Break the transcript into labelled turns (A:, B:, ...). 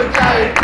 A: Good day.